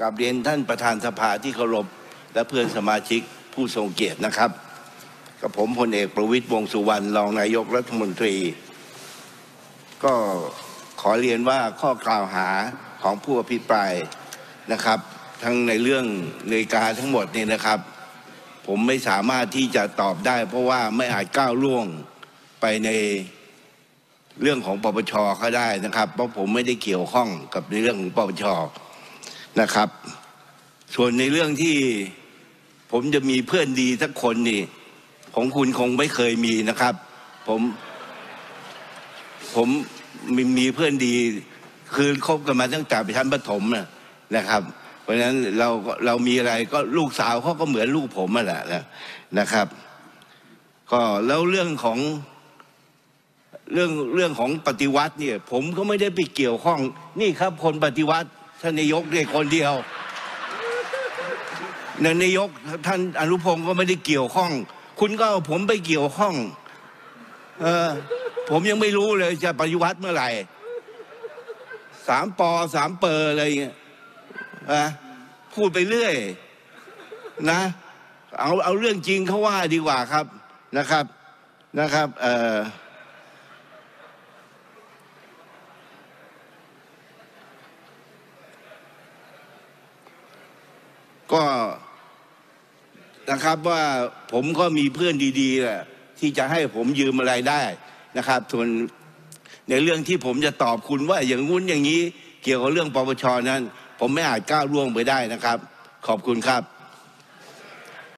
กับเรียนท่านประธานสภาที่เคารพและเพื่อนสมาชิกผู้ทรงเกียรตินะครับ กับผมพลเอกประวิตยวงสุวรรณรองนายกรัฐมนตรี ก็ขอเรียนว่าข้อกล่าวหาของผู้อภิปรายนะครับ ทั้งในเรื่องนาฬิกาทั้งหมดนี่นะครับ ผมไม่สามารถที่จะตอบได้ เพราะว่าไม่อาจก้าวล่วงไปในเรื่องของปปชเขาได้นะครับ เพราะผมไม่ได้เกี่ยวข้องกับในเรื่องของปปช นะครับ ส่วนในเรื่องที่ผมจะมีเพื่อนดีสักคนนี่ ของคุณคงไม่เคยมีนะครับ ผมผมมีมีเพื่อนดี คือคบกันมาตั้งแต่ชั้นประถมนะนะครับ เพราะฉะนั้นเราเรามีอะไรก็ลูกสาวเขาก็เหมือนลูกผมแหละนะนะครับ ก็แล้วเรื่องของเรื่องเรื่องของปฏิวัติเนี่ย ผมก็ไม่ได้ไปเกี่ยวข้อง นี่ครับ คนปฏิวัติ ท่านนายกเนี่ยคนเดียวนายกท่านอนุพงศ์ก็ไม่ได้เกี่ยวข้อง คุณก็เอาผมไปเกี่ยวข้อง เออ ผมยังไม่รู้เลยจะปฏิวัติเมื่อไหร่สามปอสามเปอร์อะไรเงี้ยนะพูดไปเรื่อย นะ เอาเอาเรื่องจริงเขาว่าดีกว่าครับนะครับนะครับ เอ่อ ก็นะครับว่าผมก็มีเพื่อนดีๆแหละที่จะให้ผมยืมอะไรได้นะครับ ส่วนในเรื่องที่ผมจะตอบคุณว่าอย่างงุ้นอย่างนี้ เกี่ยวกับเรื่องปปชนั้น ผมไม่อาจก้าวล่วงไปได้นะครับ ขอบคุณครับ